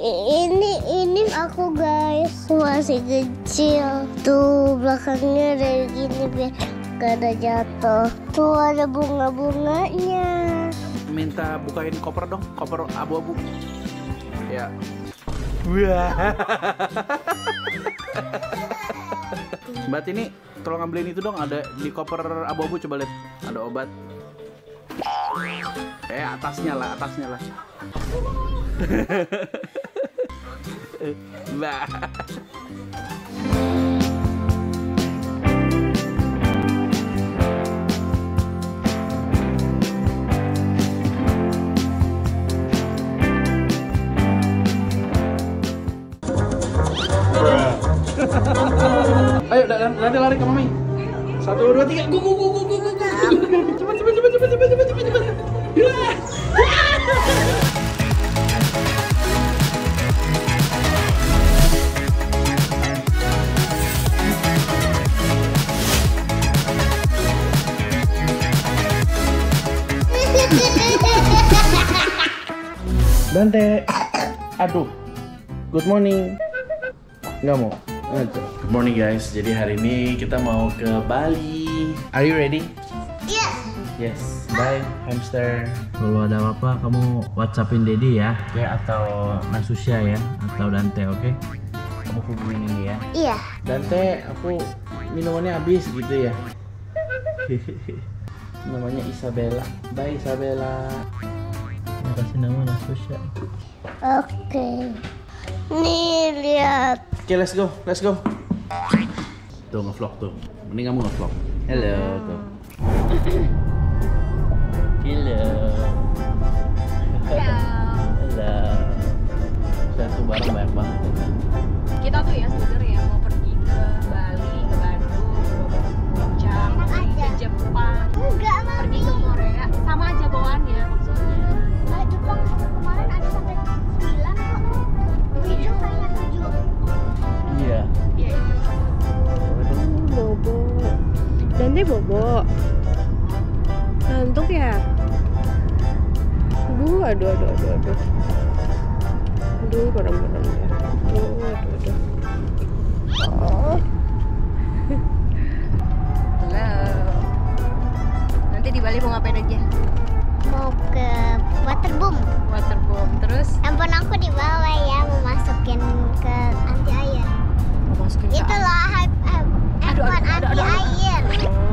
Ini ini aku guys masih kecil. Tuh belakangnya dari gini biar gak ada jatuh. Tuh ada bunga-bunganya. Minta bukain koper dong, koper abu-abu. Ya. Wah. Mbak Tini, tolong ambilin itu dong. Ada di koper abu-abu coba lihat. Ada obat. Eh atasnya lah, atasnya lah. Mbak. Ayo, lari lari ke mami. Satu, dua, tiga, gu gu gu gu gu gu. Cepat cepat cepat cepat cepat cepat cepat cepat. Dante. Aduh. Good morning. Nggak mau. Good morning guys. Jadi hari ini kita mau ke Bali. Are you ready? Iya. Yes. Bye hamster. Kalau ada apa-apa kamu WhatsAppin Dedi ya, oke? Atau Nasusya ya, atau Dante, oke? Kamu hubungin ini ya. Iya. Dante, aku minumannya habis gitu ya. Namanya Isabella. Bye Isabella. Ya, kasih nama Nasusya. Oke. Nih lihat. Oke, let's go. Let's go. Tuh ngevlog tuh. Mending kamu ngevlog. Hello tuh. Hello. Hello. Satu barang banyak banget. kita tuh ya sebenarnya Dante bobo. Ngantuk ya? Aduh, aduh, aduh, aduh, aduh. Aduh, barang-barang ya. Aduh, aduh, aduh. Oh, Halo. Nanti di Bali mau ngapain aja? Mau ke waterboom. Waterboom, terus Handphone aku di bawah ya, mau masukin ke anti air. mau masukin ke Itu loh, Aduh, handphone aduh, aduh, anti air.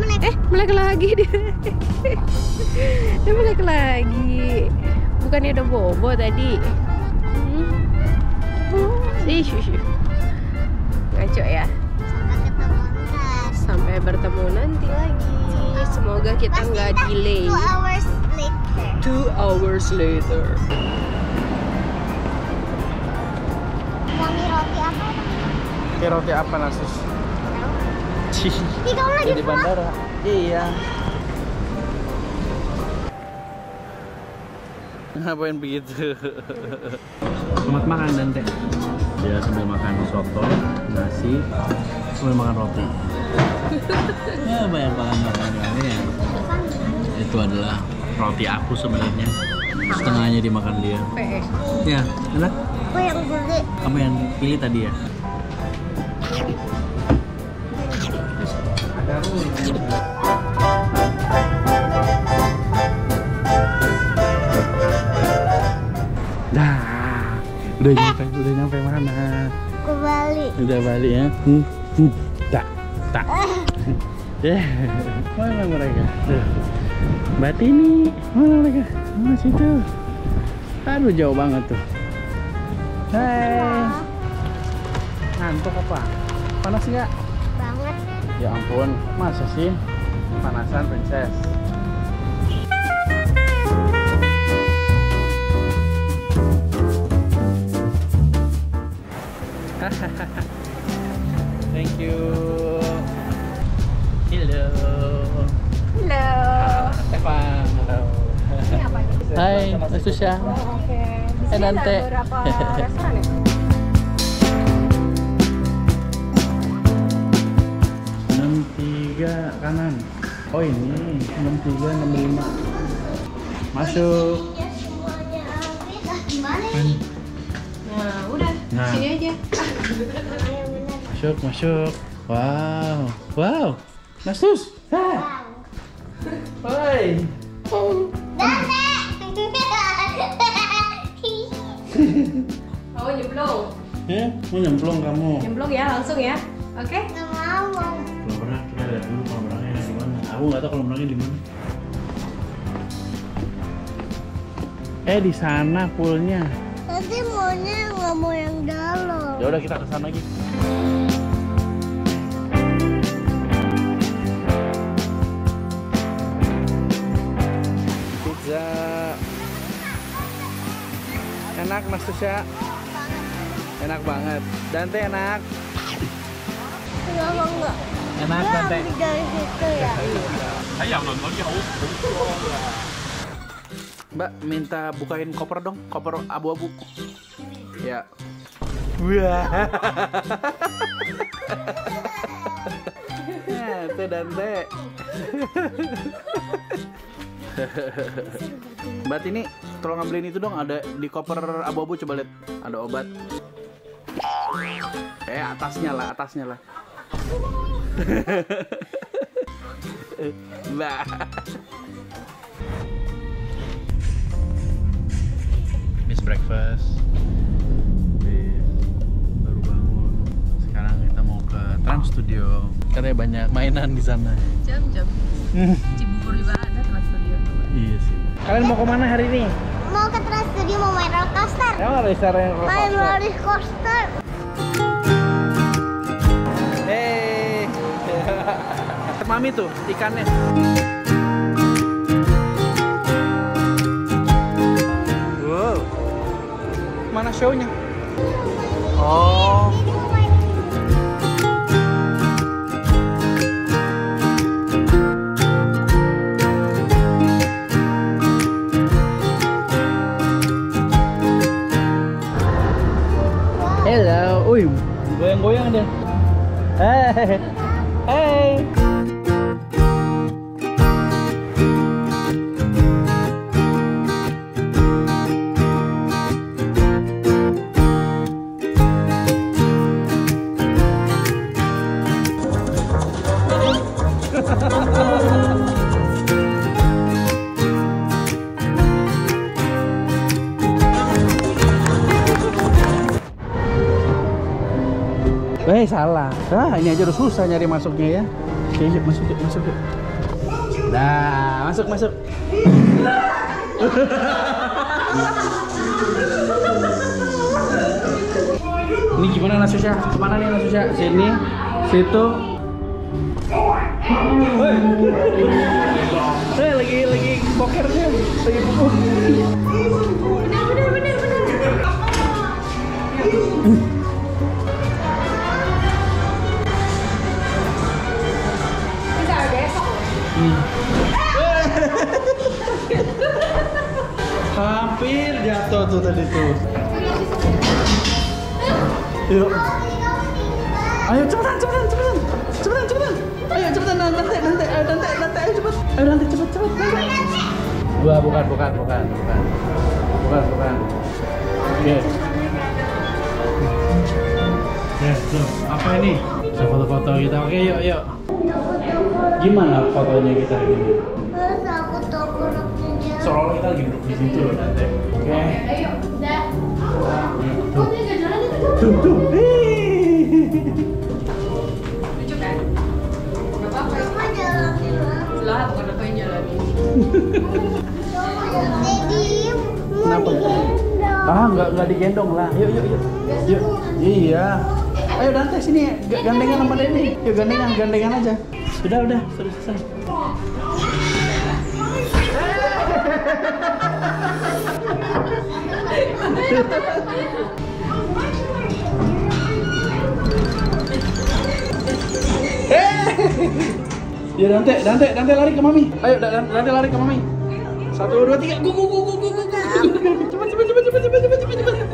Melek. Eh, melek lagi dia. dia melek lagi. Bukannya udah bobo tadi. Hmm. Ih. Ngaco ya. Sampai bertemu nanti lagi. Semoga kita nggak delay. Two hours later. Two hours later. Mami roti apa? Roti apa Nasus? Ini kamu lagi Di bandara. Iya. Ngapain begitu? Selamat makan Dante. Dia sambil makan soto, nasi, sambil makan roti. ya banyak makan makanan ya. Itu adalah roti aku sebenarnya. Setengahnya dimakan dia. Ya, enak. Kamu yang pilih tadi ya? Udah nyampe, udah nyampe mana? Ke Bali. Udah balik ya? Hmm, hmm, tak, tak. Ya, mana mereka? Tuh. Mbak Tini, mana mereka? Oh, situ. Aduh, jauh banget tuh. Hai. Ngantuk apa? Panas nggak? Ya ampun, masa sih? Panasan, princess. Thank you. Hello. Halo. Stefan. Halo. Ini apa ini? Hai, Nasusya. Oh, Oke. Di Eh, sini ada Dante. beberapa restoran ya? 63 kanan. Oh ini 63 65. Masuk. semuanya habis. Ah, gimana Kan nih? Nah, Sini aja. masuk, masuk. Wow, wow. Nastus. Ah. Hai. Oh, nyemplung. Eh, mau nyemplung kamu? Nyemplung ya, langsung ya. Oke. Nggak mau. Lihat dulu kolam renangnya di mana. Aku nggak tahu kolam renangnya di mana. Eh di sana poolnya. Nanti maunya nggak mau yang dalam. Ya udah kita ke sana lagi. Pizza. Enak Mas Tusya. Enak banget. Dante enak. Nggak mau nggak. Enak ya. Mbak minta bukain koper dong, koper abu-abu. Ya. Wah. Nah, itu Dante. Mbak ini tolong ngambilin itu dong ada di koper abu-abu coba lihat ada obat. Eh atasnya lah, atasnya lah. Mbak. Miss breakfast. Baru bangun. Sekarang kita mau ke Trans Studio. Katanya banyak mainan di sana. Jam-jam. Cibubur juga ada Trans Studio iya sih. Kalian mau ke mana hari ini? Mau ke Trans Studio mau main roller coaster. Ada cara yang Main roller coaster. Mami tuh ikannya. Wow. Mana show-nya? Oh. Hello. Uy, goyang-goyang deh. Hey. Hey. Eh salah. Nah ini aja udah susah nyari masuknya ya. Oke yuk masuk yuk masuk yuk. Nah masuk masuk. ini gimana Nasusya? Ke mana nih Nasusya? Sini, situ. Hey, lagi lagi pokernya, lagi pukul. Hampir Dua, bukan, bukan, bukan, bukan. Bukan, bukan. Oke. Ya, tuh. Apa ini? Bisa foto-foto kita. Oke, yuk, yuk. Gimana fotonya kita ini? Takut dia. Soalnya kita lagi duduk di situ loh nanti. Oke. Tuh. Tuh, tuh. Hii. Lucu kan? Gak apa-apa. Jalan dulu. Lah, bukan aku yang jalanin. Kenapa? Ah, nggak nggak digendong lah. Yuk, yuk, yuk. Yuk. Iya. Ayo Dante sini, gandengan sama Denny. Yuk gandengan, gandengan aja. Sudah, udah, sudah selesai. Ya Dante, Dante, Dante lari ke mami. Ayo Dan- Dante lari ke mami. Satu, dua, tiga. Gu, gu, gu, gu, gu, gu. Cepat, cepat, cepat, cepat, cepat, cepat, cepat, cepat.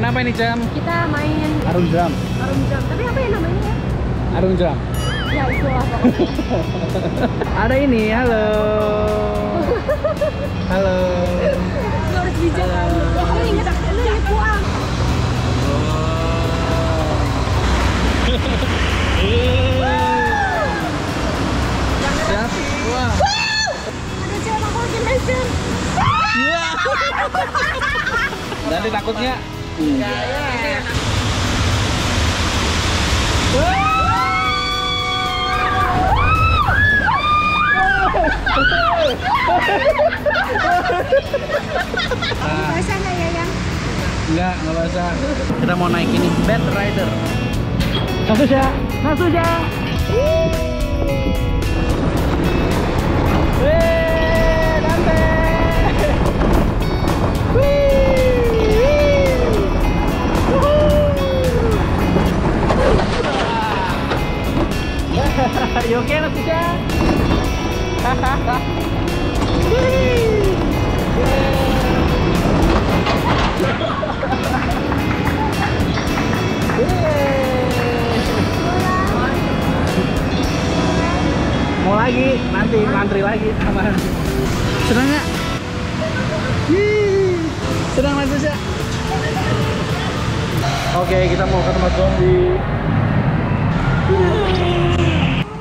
Apa ini jam? Kita main Arung jeram. arung jam. Tapi apa ya namanya ya? Arung jeram. Ya itu lah pokoknya. Ada ini, halo. halo. Lu harus bijak. Lu inget, lu inget puang. Siap? Wah. Ada cewek aku lagi laser. Basah nggak? Enggak, enggak basah. Kita mau naik ini, Bad Rider. Langsung ya, langsung ya. Wih, Senang nggak? Ih, Senang Mas Sasha? Oke, kita mau ke tempat zombie.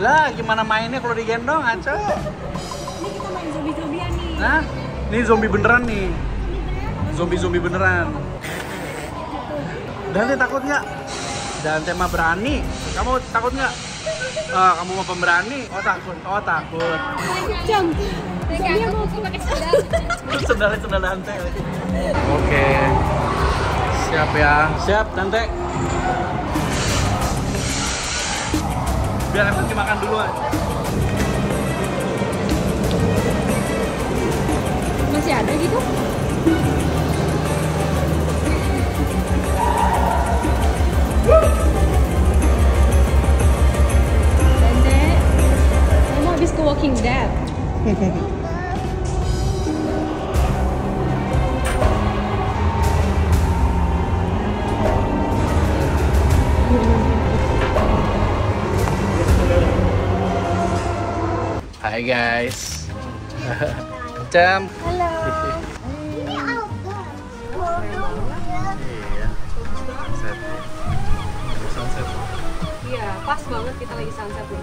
Lah, gimana mainnya kalau digendong, Aco? Ini kita main zombie-zombian nih. Nah, ini zombie beneran nih. Zombie-zombie beneran. Dante takut nggak? Dante mah berani. Kamu takut nggak? Ah, kamu mau pemberani? Oh takut. Oh takut. Jam. Zombie mau pakai sandal. Sendalnya sendal Dante. Oke. Siap ya. Siap Dante. Biar aku makan dulu. Masih ada gitu? Dante, habis ke Walking Dead. Hai guys. Jam. Halo. Ini apa? Iya. Sunset. Sunset. Iya, pas banget kita lagi sunset nih.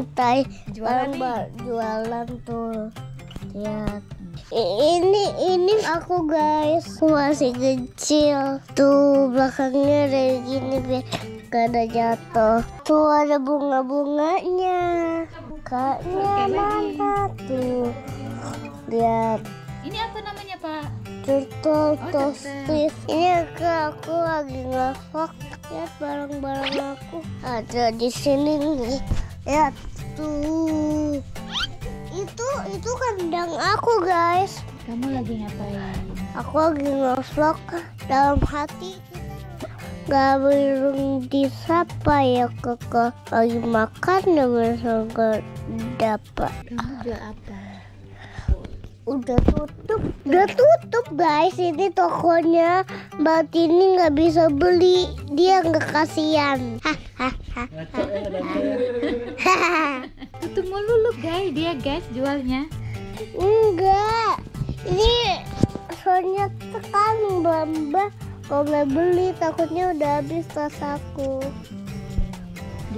Nantai Jualan barang- jualan tuh. Lihat. I- Ini ini aku guys. Masih kecil. Tuh belakangnya dari gini biar gak ada jatuh. Tuh ada bunga-bunganya. Kaknya mana tuh. Lihat. Ini apa namanya, Pak? turtle toasties. ini aku aku lagi ngevlog. Lihat barang-barang aku ada di sini nih lihat tuh. Itu itu kandang aku guys. Kamu lagi ngapain? aku lagi ngevlog dalam hati. Gak belum disapa ya kakak lagi makan dan bisa gak dapat Kamu jual apa? Udah tutup. Udah tutup guys. Ini tokonya mbak Tini nggak bisa beli. Dia nggak kasihan. Tutup mulu lu guys, dia guys jualnya. enggak. Ini soalnya tekan mbak mbak. Kalau nggak beli takutnya udah habis tas aku.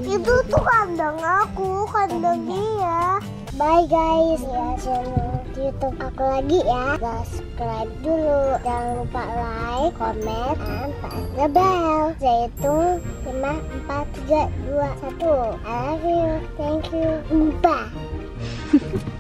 Itu tuh kandang aku kandang dia. Bye guys. Ya YouTube aku lagi ya. Subscribe dulu. Jangan lupa like comment and press the bell. Yaitu 5 4 3 2 1 I love you thank you. Bye